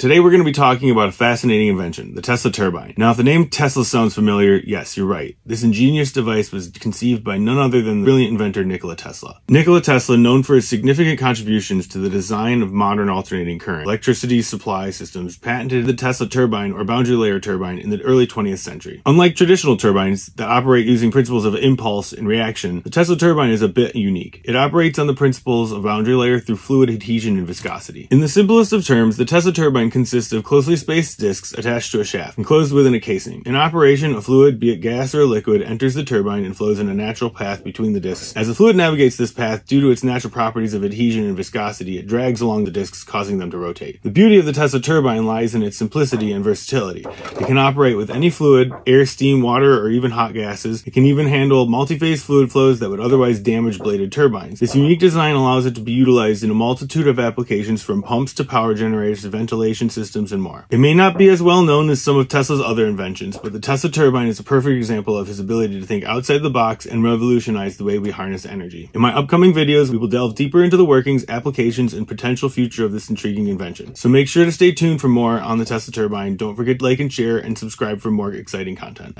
Today we're going to be talking about a fascinating invention, the Tesla turbine. Now if the name Tesla sounds familiar, yes, you're right. This ingenious device was conceived by none other than the brilliant inventor Nikola Tesla. Nikola Tesla, known for his significant contributions to the design of modern alternating current electricity supply systems, patented the Tesla turbine or boundary layer turbine in the early 20th century. Unlike traditional turbines that operate using principles of impulse and reaction, the Tesla turbine is a bit unique. It operates on the principles of boundary layer through fluid adhesion and viscosity. In the simplest of terms, the Tesla turbine consists of closely spaced discs attached to a shaft, enclosed within a casing. In operation, a fluid, be it gas or liquid, enters the turbine and flows in a natural path between the discs. As the fluid navigates this path, due to its natural properties of adhesion and viscosity, it drags along the discs, causing them to rotate. The beauty of the Tesla turbine lies in its simplicity and versatility. It can operate with any fluid, air, steam, water, or even hot gases. It can even handle multi-phase fluid flows that would otherwise damage bladed turbines. This unique design allows it to be utilized in a multitude of applications from pumps to power generators to systems, and more. It may not be as well known as some of Tesla's other inventions, but the Tesla turbine is a perfect example of his ability to think outside the box and revolutionize the way we harness energy. In my upcoming videos, we will delve deeper into the workings, applications, and potential future of this intriguing invention. So make sure to stay tuned for more on the Tesla turbine. Don't forget to like and share and subscribe for more exciting content.